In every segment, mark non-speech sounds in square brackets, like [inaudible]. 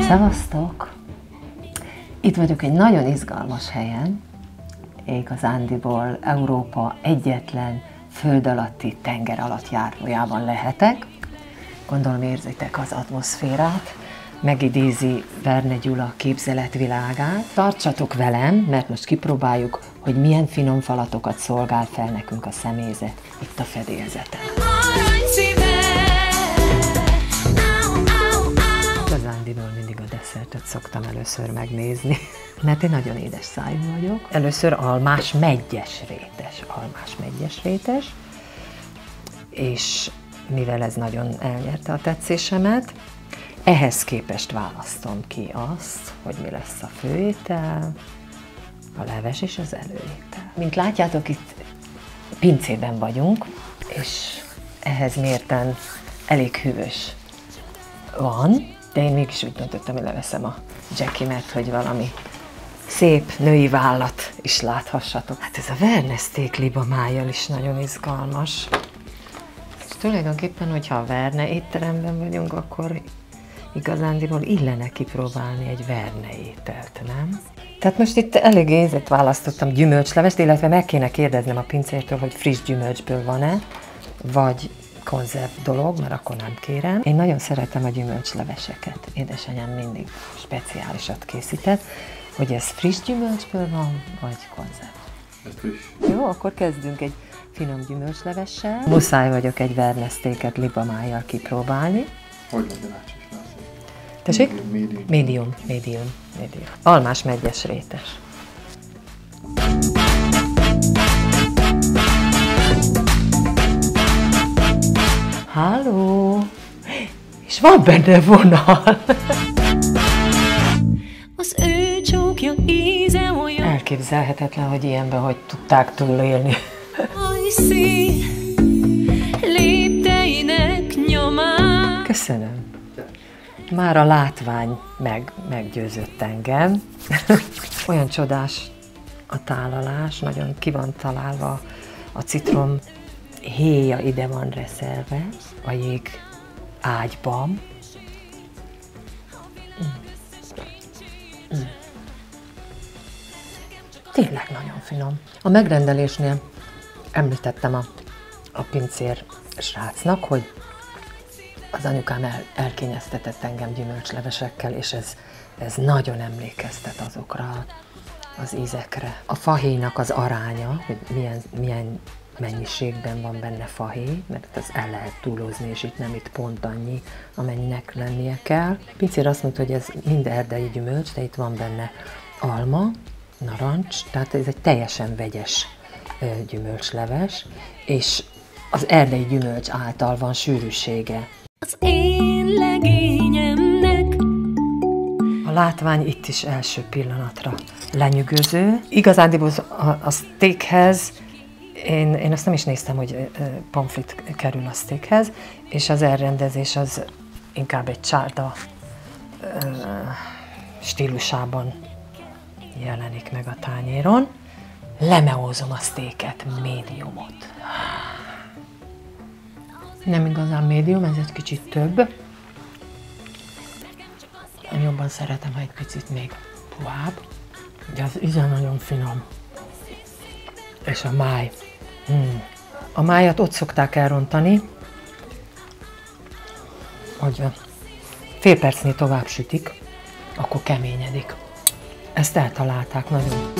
Szevasztok! Itt vagyok egy nagyon izgalmas helyen, igazándiból Európa egyetlen föld alatti tenger alatt járójában lehetek. Gondolom érzitek az atmoszférát, megidézi Verne Gyula képzeletvilágát. Tartsatok velem, mert most kipróbáljuk, hogy milyen finom falatokat szolgál fel nekünk a személyzet itt a fedélzeten. Desszertet szoktam először megnézni, [laughs] mert én nagyon édes szájú vagyok. Először almás megyes rétes, almás megyes rétes, és mivel ez nagyon elnyerte a tetszésemet, ehhez képest választom ki azt, hogy mi lesz a főétel, a leves és az előétel. Mint látjátok, itt pincében vagyunk, és ehhez mérten elég hűvös van, de én mégis úgy döntöttem, hogy leveszem a jackimet, hogy valami szép női vállat is láthassatok. Hát ez a Verne liba májjal is nagyon izgalmas. És tulajdonképpen, hogyha a Verne étteremben vagyunk, akkor igazándiból illene kipróbálni egy Verne ételt, nem? Tehát most itt elég ézet választottam gyümölcslevest, illetve meg kéne kérdeznem a pincértől, hogy friss gyümölcsből van-e, vagy konzerv dolog, mert akkor nem kérem. Én nagyon szeretem a gyümölcsleveseket. Édesanyám mindig speciálisat készített, hogy ez friss gyümölcsből van, vagy konzerv. Ez friss. Jó, akkor kezdünk egy finom gyümölcslevessel. Muszáj vagyok egy vernesztéket libamájjal kipróbálni. Hogy László? Tessék? Medium. Medium, medium, medium. Almás megyes rétes. Van benne vonal! Az ő csókja íze olyan Elképzelhetetlen, hogy ilyenben hogy tudták túlélni. lépteinek nyomán. Köszönöm. Már a látvány meg, meggyőzött engem. Olyan csodás a tálalás, nagyon ki van találva a citrom héja ide van reszelve a jég ágyban. Mm. Mm. Tényleg nagyon finom. A megrendelésnél említettem a, a pincér srácnak, hogy az anyukám el, elkényeztetett engem gyümölcslevesekkel, és ez, ez nagyon emlékeztet azokra az ízekre. A fahéjnak az aránya, hogy milyen, milyen mennyiségben van benne fahéj, mert ez el lehet túlozni, és itt nem itt pont annyi, amennyinek lennie kell. Pincér azt mondta, hogy ez mind erdei gyümölcs, de itt van benne alma, narancs, tehát ez egy teljesen vegyes gyümölcsleves, és az erdei gyümölcs által van sűrűsége. Az én legényemnek A látvány itt is első pillanatra lenyűgöző. Igazándiból a, a steakhez, én, én azt nem is néztem, hogy ö, pomfrit kerül a steakhez, és az elrendezés az inkább egy csárda stílusában jelenik meg a tányéron. Lemeózom a steaket, médiumot. Nem igazán médium, ez egy kicsit több. Én jobban szeretem, ha egy picit még puhább. De az íze nagyon finom. És a máj. A májat ott szokták elrontani, hogy fél percnél tovább sütik, akkor keményedik. Ezt eltalálták nagyon.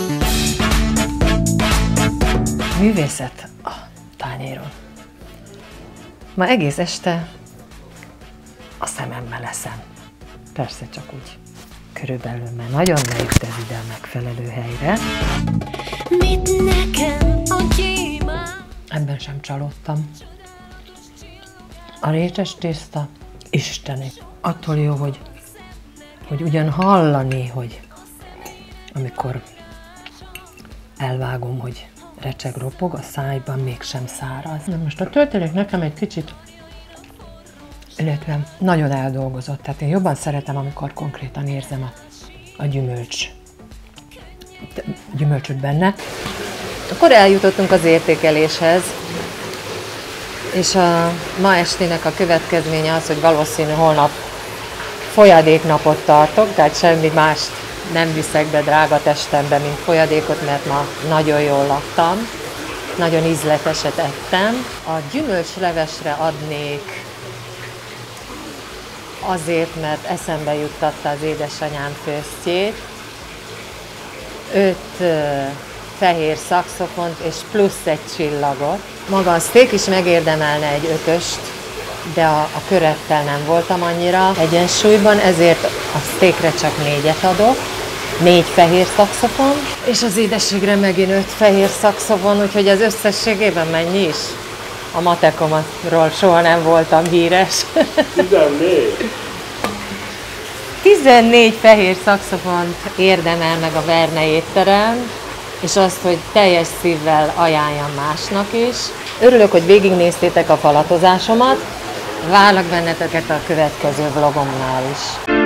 Művészet a tányéron. Ma egész este a szememmel leszem. Persze csak úgy körülbelül, mert nagyon ne jut ez ide a megfelelő helyre. mit gyémán. Ebben sem csalódtam. A rétes tészta isteni. Attól jó, hogy, hogy ugyan hallani, hogy amikor elvágom, hogy recseg, ropog, a szájban mégsem száraz. Na most a töltelék nekem egy kicsit illetve nagyon eldolgozott. Tehát én jobban szeretem, amikor konkrétan érzem a, a gyümölcs, gyümölcsöt benne. Akkor eljutottunk az értékeléshez, és a ma estének a következménye az, hogy valószínű holnap folyadéknapot tartok, tehát semmi mást nem viszek be drága testembe, mint folyadékot, mert ma nagyon jól laktam, nagyon ízleteset ettem. A gyümölcslevesre adnék azért, mert eszembe juttatta az édesanyám főztjét, öt fehér szakszofont és plusz egy csillagot. Maga a steak is megérdemelne egy ötöst, de a, a körettel nem voltam annyira egyensúlyban, ezért a steakre csak négyet adok. Négy fehér szakszofon, és az édességre megint öt fehér szakszofon, úgyhogy az összességében mennyi is? A matekomról soha nem voltam híres. 14. 14 fehér szakszofont érdemel meg a Verne étterem, és azt, hogy teljes szívvel ajánljam másnak is. Örülök, hogy végignéztétek a falatozásomat, várlak benneteket a következő vlogomnál is.